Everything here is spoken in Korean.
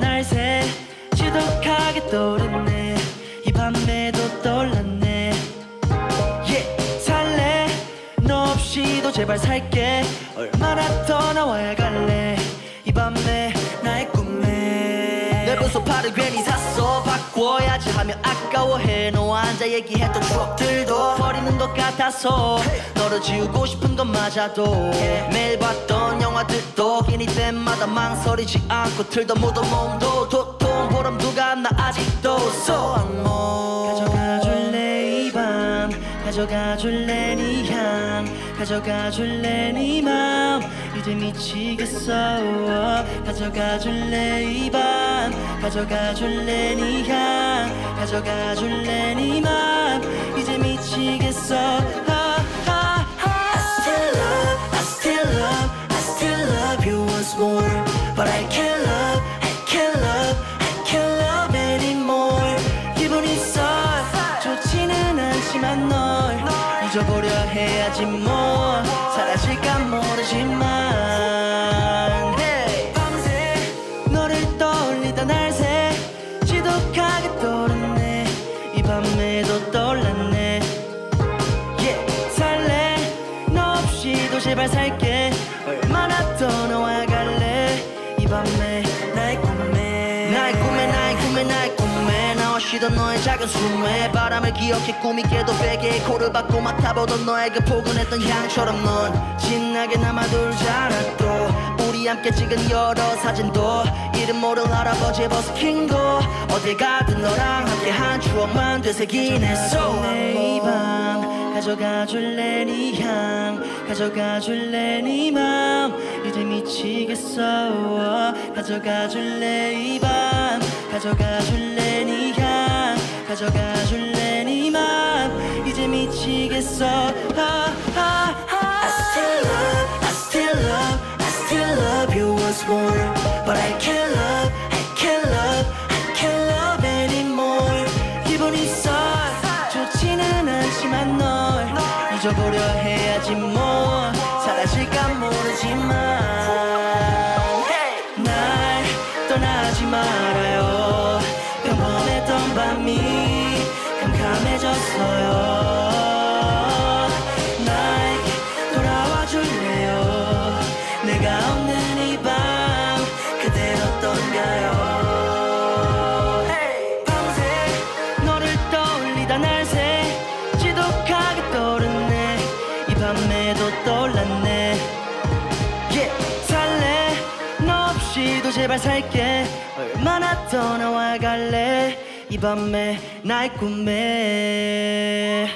날새 지독하게 떠오르네. 이 밤에도 떠올랐네. yeah, 살래? 너 없이도 제발 살게. 얼마나 더 나와야 갈래? 이 밤에 나의 꿈에. 넓은 소파를 괜히 샀어. 바꿔야지 하며 아까워해. 너와 앉아 얘기했던 추억들도 같아서 너를 지우고 싶은 것마저도 매일 봤던 영화들도 끼니 때마다 망설이지 않고 틀던 모든 몸도 도통 보람도가 나 아직도 So I'm more 가져가 줄래 이밤 가져가 줄래 네향 가져가 줄래 네맘 이제 미치겠어 가져가 줄래 이밤 가져가 줄래 네향 가져가 줄래 네맘 이제 미치겠어 해야지 뭐. 사라질까 모르지만 hey. 밤새 너를 떠올리다 날새 지독하게 떠오르네. 이 밤에도 떠올랐네. Yeah. 살래 너 없이도 제발 살게. 얼마나 더 너와 갈래. 이 밤에 나의 꿈에. 나의 꿈에 나의 꿈에 나의 꿈에 쉬던 너의 작은 숨에 바람을 기억해 꿈이 깨도 베개에 코를 박고 맡아보던 그 포근했던 향처럼 넌 진하게 남아돌잖아 또 우리 함께 찍은 여러 사진도 이름 모를 할아버지의 버스킹도 어딜 가든 너랑 함께 한 추억만 되새기네 So 이밤 가져가 줄래 네향? 가져가 줄래 네맘 이제 미치겠어. 가져가 줄래 이 밤? 가져가 줄래 가져가 줄래 네맘 이제 미치겠어 아, 아, 아. I still love I still love I still love you once more But I can't love I can't love I can't love anymore 기분이 썩 좋지는 않지만 널 잊어보려 해야지 뭐 사라질까 모르지만 캄캄해졌어요. 나에게 돌아와 줄래요? 내가 없는 이 밤 그대 어떤가요? 밤새 너를 떠올리다 날새 지독하게 떠오르네. 이 밤에도 떠올랐네. 살래? 너 없이도 제발 살게. 얼마나 더 나와 갈래 이 밤에 나의 꿈에